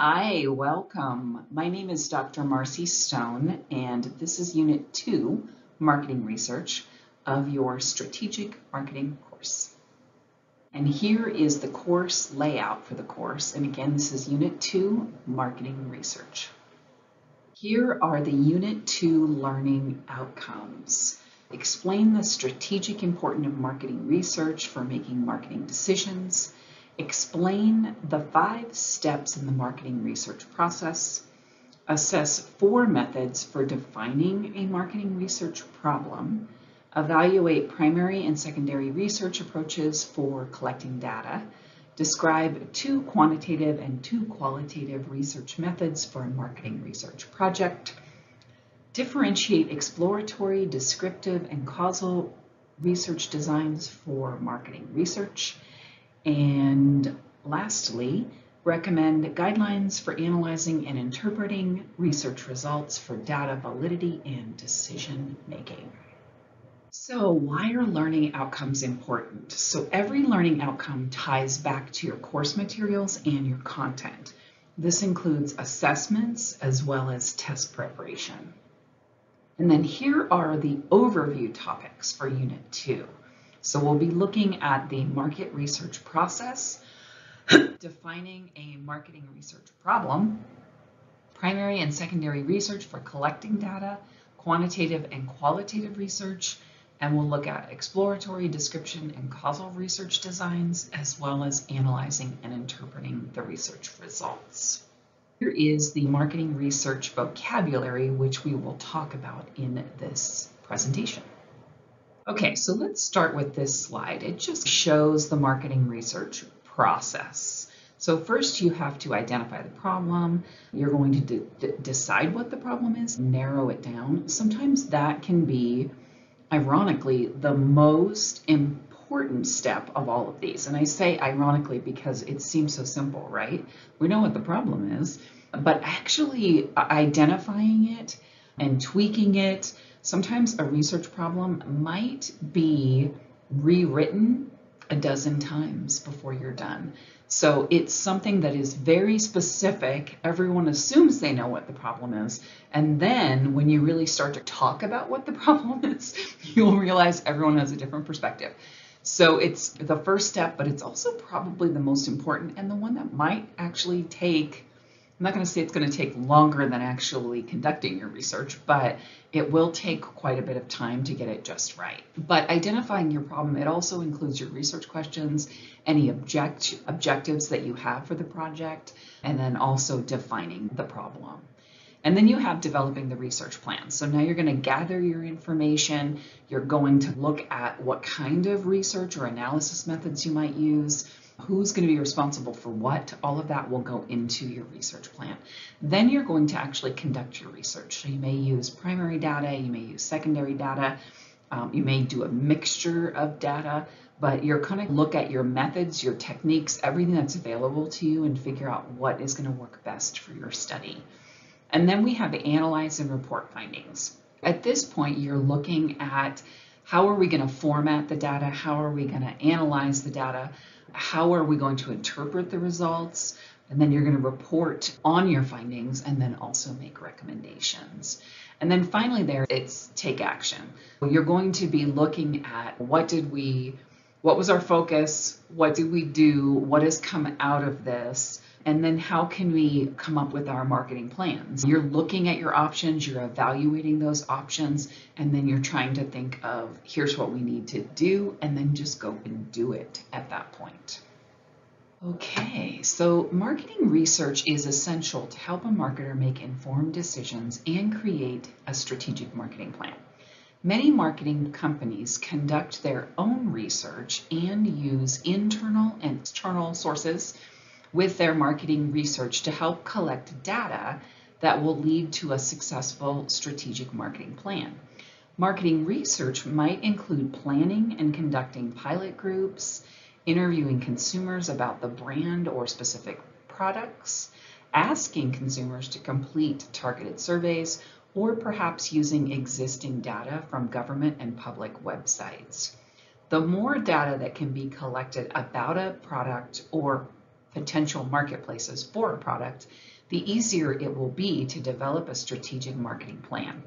Hi, welcome. My name is Dr. Marcy Stone, and this is Unit 2, Marketing Research, of your Strategic Marketing course. And here is the course layout for the course. And again, this is Unit 2, Marketing Research. Here are the Unit 2 learning outcomes. Explain the strategic importance of marketing research for making marketing decisions explain the five steps in the marketing research process, assess four methods for defining a marketing research problem, evaluate primary and secondary research approaches for collecting data, describe two quantitative and two qualitative research methods for a marketing research project, differentiate exploratory, descriptive, and causal research designs for marketing research, and lastly, recommend guidelines for analyzing and interpreting research results for data validity and decision making. So why are learning outcomes important? So every learning outcome ties back to your course materials and your content. This includes assessments as well as test preparation. And then here are the overview topics for Unit 2. So we'll be looking at the market research process, defining a marketing research problem, primary and secondary research for collecting data, quantitative and qualitative research, and we'll look at exploratory, description, and causal research designs, as well as analyzing and interpreting the research results. Here is the marketing research vocabulary, which we will talk about in this presentation. Okay, so let's start with this slide. It just shows the marketing research process. So first you have to identify the problem. You're going to de decide what the problem is, narrow it down. Sometimes that can be, ironically, the most important step of all of these. And I say ironically because it seems so simple, right? We know what the problem is, but actually identifying it and tweaking it sometimes a research problem might be rewritten a dozen times before you're done. So it's something that is very specific. Everyone assumes they know what the problem is. And then when you really start to talk about what the problem is, you'll realize everyone has a different perspective. So it's the first step, but it's also probably the most important and the one that might actually take I'm not going to say it's going to take longer than actually conducting your research, but it will take quite a bit of time to get it just right. But identifying your problem, it also includes your research questions, any object, objectives that you have for the project, and then also defining the problem. And then you have developing the research plan. So now you're going to gather your information. You're going to look at what kind of research or analysis methods you might use who's going to be responsible for what, all of that will go into your research plan. Then you're going to actually conduct your research. So you may use primary data, you may use secondary data, um, you may do a mixture of data, but you're going to look at your methods, your techniques, everything that's available to you and figure out what is going to work best for your study. And then we have analyze and report findings. At this point, you're looking at how are we going to format the data? How are we going to analyze the data? how are we going to interpret the results, and then you're going to report on your findings and then also make recommendations. And then finally there, it's take action. You're going to be looking at what did we, what was our focus, what did we do, what has come out of this, and then how can we come up with our marketing plans? You're looking at your options, you're evaluating those options, and then you're trying to think of here's what we need to do, and then just go and do it at that point. Okay, so marketing research is essential to help a marketer make informed decisions and create a strategic marketing plan. Many marketing companies conduct their own research and use internal and external sources with their marketing research to help collect data that will lead to a successful strategic marketing plan. Marketing research might include planning and conducting pilot groups, interviewing consumers about the brand or specific products, asking consumers to complete targeted surveys, or perhaps using existing data from government and public websites. The more data that can be collected about a product or potential marketplaces for a product, the easier it will be to develop a strategic marketing plan.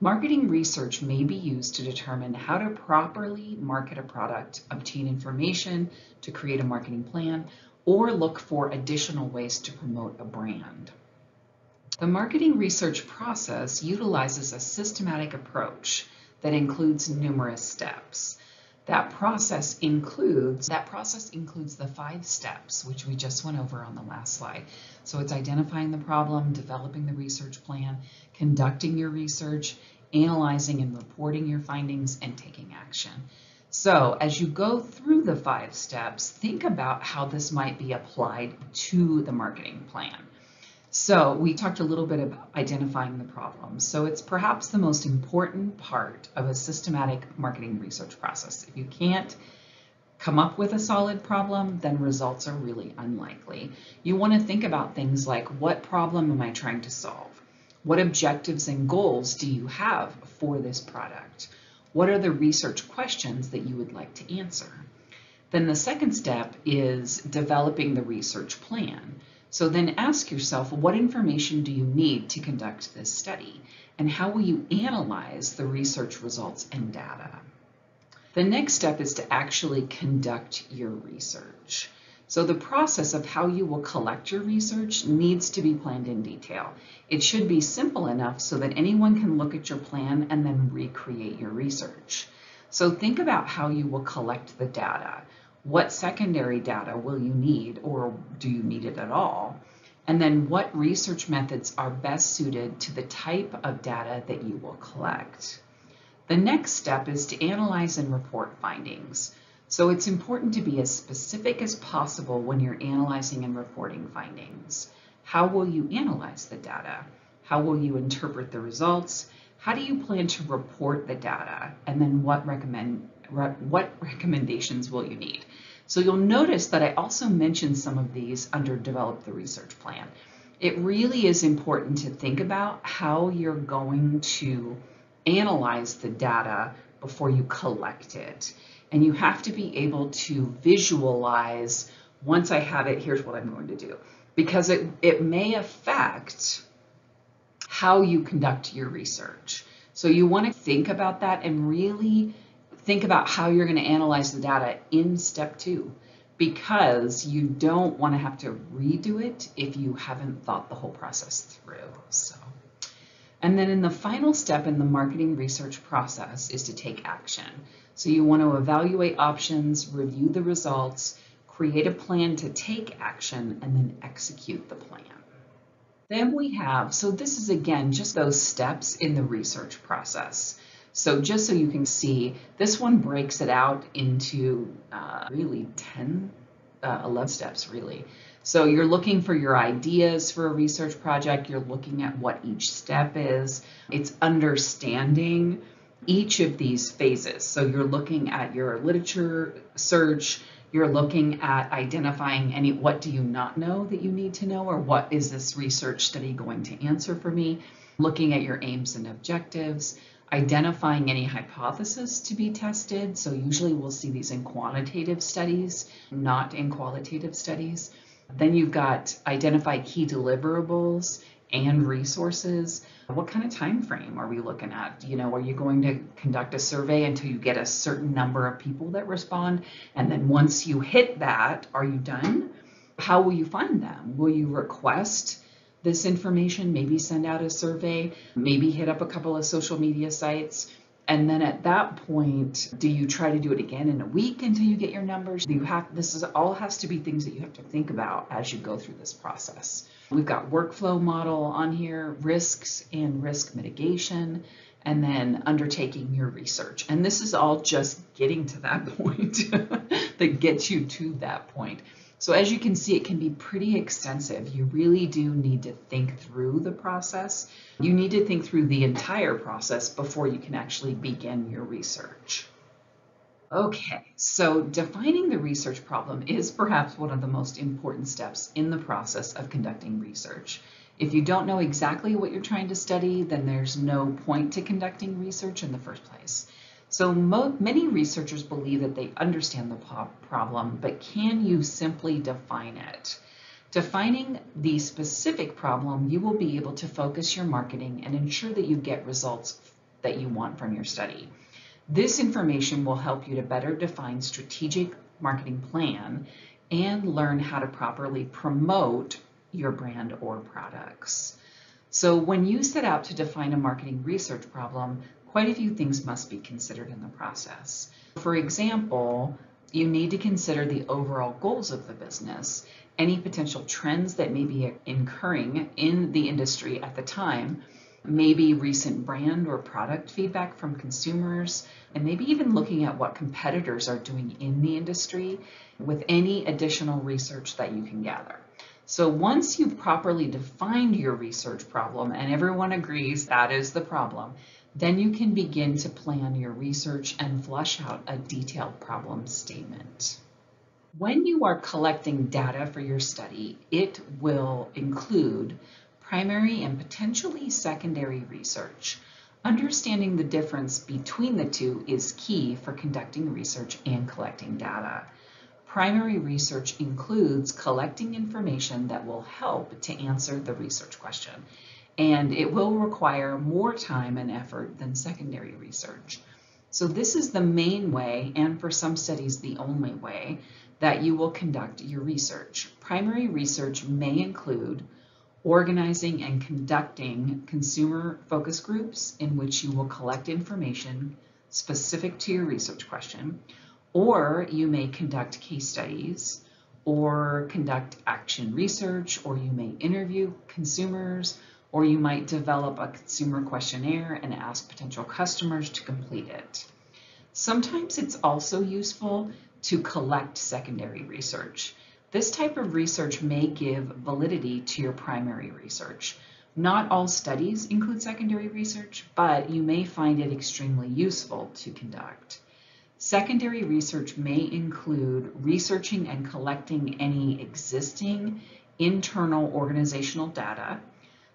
Marketing research may be used to determine how to properly market a product, obtain information to create a marketing plan, or look for additional ways to promote a brand. The marketing research process utilizes a systematic approach that includes numerous steps. That process includes that process includes the five steps which we just went over on the last slide. So it's identifying the problem, developing the research plan, conducting your research, analyzing and reporting your findings, and taking action. So as you go through the five steps, think about how this might be applied to the marketing plan. So we talked a little bit about identifying the problem. So it's perhaps the most important part of a systematic marketing research process. If you can't come up with a solid problem, then results are really unlikely. You want to think about things like what problem am I trying to solve? What objectives and goals do you have for this product? What are the research questions that you would like to answer? Then the second step is developing the research plan. So then ask yourself, what information do you need to conduct this study? And how will you analyze the research results and data? The next step is to actually conduct your research. So the process of how you will collect your research needs to be planned in detail. It should be simple enough so that anyone can look at your plan and then recreate your research. So think about how you will collect the data. What secondary data will you need or do you need it at all? And then what research methods are best suited to the type of data that you will collect? The next step is to analyze and report findings. So it's important to be as specific as possible when you're analyzing and reporting findings. How will you analyze the data? How will you interpret the results? How do you plan to report the data? And then what recommend what recommendations will you need? So you'll notice that I also mentioned some of these under develop the research plan. It really is important to think about how you're going to analyze the data before you collect it. And you have to be able to visualize, once I have it, here's what I'm going to do. Because it, it may affect how you conduct your research. So you want to think about that and really think about how you're going to analyze the data in step two because you don't want to have to redo it if you haven't thought the whole process through. So, and then in the final step in the marketing research process is to take action. So you want to evaluate options, review the results, create a plan to take action, and then execute the plan. Then we have, so this is again just those steps in the research process. So just so you can see, this one breaks it out into uh, really 10, uh, 11 steps really. So you're looking for your ideas for a research project, you're looking at what each step is, it's understanding each of these phases. So you're looking at your literature search, you're looking at identifying any what do you not know that you need to know or what is this research study going to answer for me, looking at your aims and objectives, identifying any hypothesis to be tested. So usually we'll see these in quantitative studies, not in qualitative studies. Then you've got identify key deliverables and resources. What kind of time frame are we looking at? You know, are you going to conduct a survey until you get a certain number of people that respond? And then once you hit that, are you done? How will you find them? Will you request this information, maybe send out a survey, maybe hit up a couple of social media sites. And then at that point, do you try to do it again in a week until you get your numbers? You have this is all has to be things that you have to think about as you go through this process. We've got workflow model on here, risks and risk mitigation, and then undertaking your research. And this is all just getting to that point that gets you to that point. So as you can see, it can be pretty extensive. You really do need to think through the process. You need to think through the entire process before you can actually begin your research. Okay, so defining the research problem is perhaps one of the most important steps in the process of conducting research. If you don't know exactly what you're trying to study, then there's no point to conducting research in the first place. So many researchers believe that they understand the problem, but can you simply define it? Defining the specific problem, you will be able to focus your marketing and ensure that you get results that you want from your study. This information will help you to better define strategic marketing plan and learn how to properly promote your brand or products. So when you set out to define a marketing research problem, quite a few things must be considered in the process. For example, you need to consider the overall goals of the business, any potential trends that may be incurring in the industry at the time, maybe recent brand or product feedback from consumers, and maybe even looking at what competitors are doing in the industry with any additional research that you can gather. So once you've properly defined your research problem and everyone agrees that is the problem, then you can begin to plan your research and flush out a detailed problem statement. When you are collecting data for your study, it will include primary and potentially secondary research. Understanding the difference between the two is key for conducting research and collecting data. Primary research includes collecting information that will help to answer the research question, and it will require more time and effort than secondary research. So this is the main way, and for some studies the only way, that you will conduct your research. Primary research may include organizing and conducting consumer focus groups in which you will collect information specific to your research question, or you may conduct case studies, or conduct action research, or you may interview consumers, or you might develop a consumer questionnaire and ask potential customers to complete it. Sometimes it's also useful to collect secondary research. This type of research may give validity to your primary research. Not all studies include secondary research, but you may find it extremely useful to conduct. Secondary research may include researching and collecting any existing internal organizational data,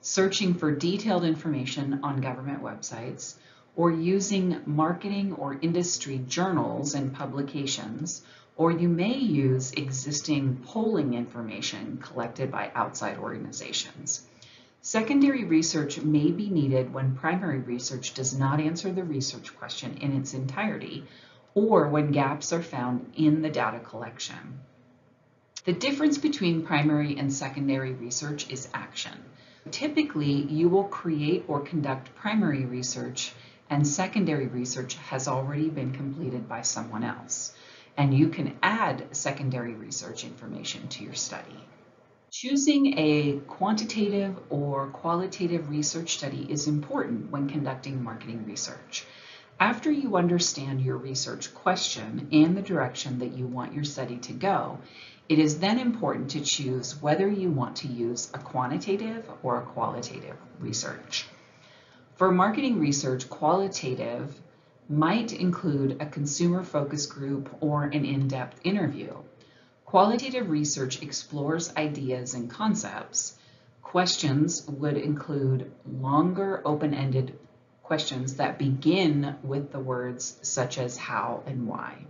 searching for detailed information on government websites, or using marketing or industry journals and publications, or you may use existing polling information collected by outside organizations. Secondary research may be needed when primary research does not answer the research question in its entirety, or when gaps are found in the data collection. The difference between primary and secondary research is action. Typically, you will create or conduct primary research and secondary research has already been completed by someone else and you can add secondary research information to your study. Choosing a quantitative or qualitative research study is important when conducting marketing research. After you understand your research question and the direction that you want your study to go, it is then important to choose whether you want to use a quantitative or a qualitative research. For marketing research, qualitative might include a consumer focus group or an in-depth interview. Qualitative research explores ideas and concepts. Questions would include longer open-ended questions that begin with the words such as how and why.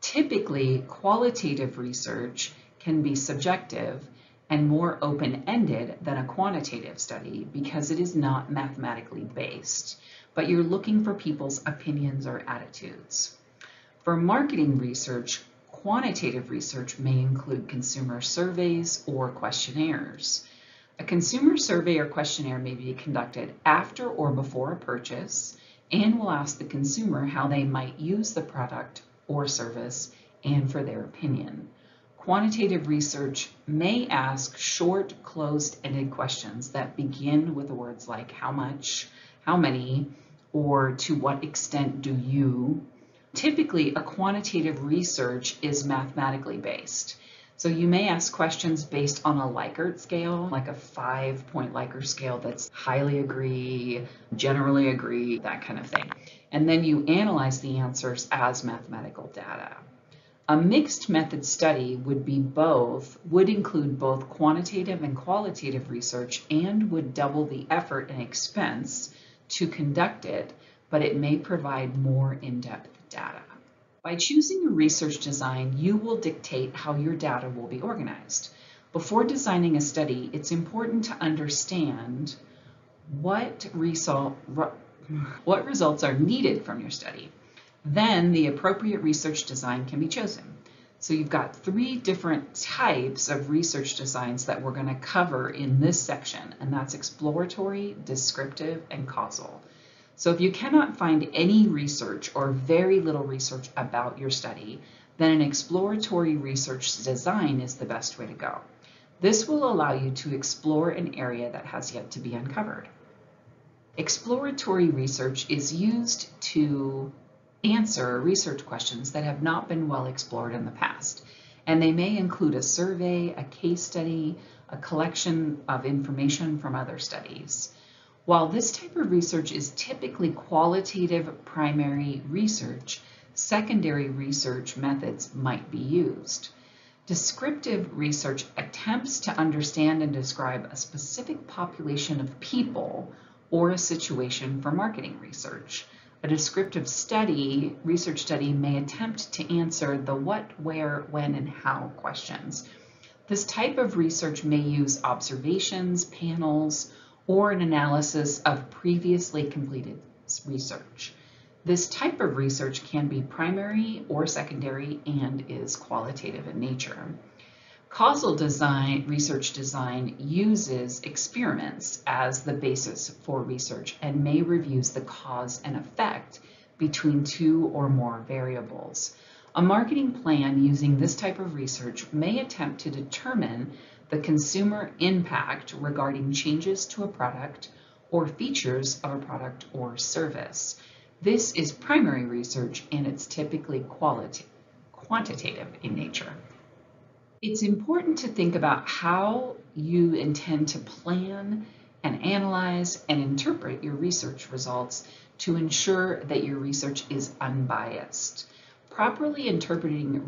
Typically, qualitative research can be subjective and more open-ended than a quantitative study because it is not mathematically based but you're looking for people's opinions or attitudes. For marketing research, quantitative research may include consumer surveys or questionnaires. A consumer survey or questionnaire may be conducted after or before a purchase and will ask the consumer how they might use the product or service and for their opinion. Quantitative research may ask short, closed-ended questions that begin with words like how much, how many, or to what extent do you? Typically, a quantitative research is mathematically based. So you may ask questions based on a Likert scale, like a five point Likert scale that's highly agree, generally agree, that kind of thing. And then you analyze the answers as mathematical data. A mixed method study would be both, would include both quantitative and qualitative research and would double the effort and expense to conduct it, but it may provide more in-depth data. By choosing a research design, you will dictate how your data will be organized. Before designing a study, it's important to understand what, result, what results are needed from your study. Then the appropriate research design can be chosen. So you've got three different types of research designs that we're going to cover in this section, and that's exploratory, descriptive, and causal. So if you cannot find any research or very little research about your study, then an exploratory research design is the best way to go. This will allow you to explore an area that has yet to be uncovered. Exploratory research is used to answer research questions that have not been well explored in the past. And they may include a survey, a case study, a collection of information from other studies. While this type of research is typically qualitative primary research, secondary research methods might be used. Descriptive research attempts to understand and describe a specific population of people or a situation for marketing research. A descriptive study, research study, may attempt to answer the what, where, when, and how questions. This type of research may use observations, panels, or an analysis of previously completed research. This type of research can be primary or secondary and is qualitative in nature. Causal design, research design uses experiments as the basis for research and may reviews the cause and effect between two or more variables. A marketing plan using this type of research may attempt to determine the consumer impact regarding changes to a product or features of a product or service. This is primary research and it's typically quantitative in nature. It's important to think about how you intend to plan and analyze and interpret your research results to ensure that your research is unbiased. Properly interpreting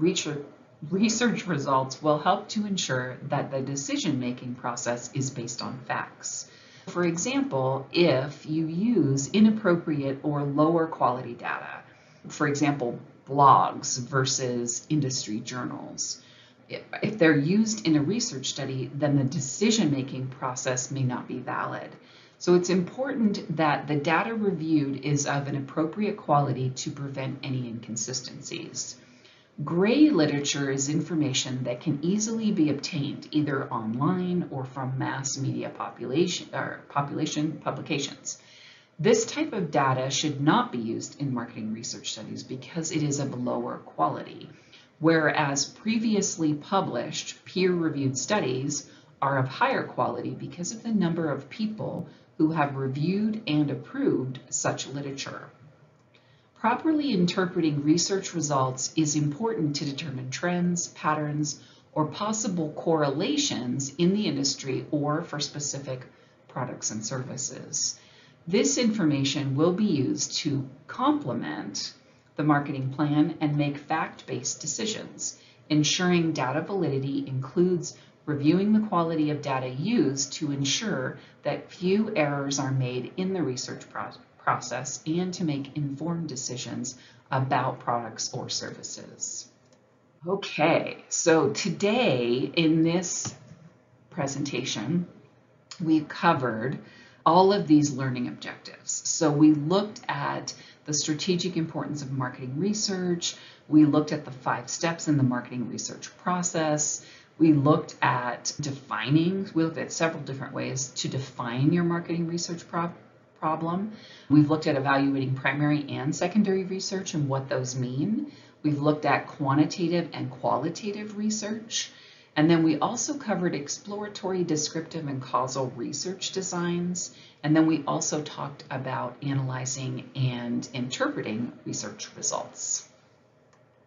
research results will help to ensure that the decision-making process is based on facts. For example, if you use inappropriate or lower quality data, for example, blogs versus industry journals, if they're used in a research study, then the decision-making process may not be valid. So it's important that the data reviewed is of an appropriate quality to prevent any inconsistencies. Gray literature is information that can easily be obtained either online or from mass media population, or population publications. This type of data should not be used in marketing research studies because it is of lower quality whereas previously published peer-reviewed studies are of higher quality because of the number of people who have reviewed and approved such literature. Properly interpreting research results is important to determine trends, patterns, or possible correlations in the industry or for specific products and services. This information will be used to complement the marketing plan and make fact-based decisions. Ensuring data validity includes reviewing the quality of data used to ensure that few errors are made in the research pro process and to make informed decisions about products or services. Okay, so today in this presentation, we've covered all of these learning objectives. So we looked at the strategic importance of marketing research. We looked at the five steps in the marketing research process. We looked at defining, we looked at several different ways to define your marketing research problem. We've looked at evaluating primary and secondary research and what those mean. We've looked at quantitative and qualitative research. And then we also covered exploratory, descriptive, and causal research designs. And then we also talked about analyzing and interpreting research results.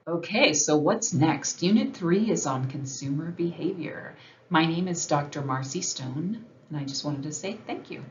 Okay, so what's next? Unit 3 is on consumer behavior. My name is Dr. Marcy Stone, and I just wanted to say thank you.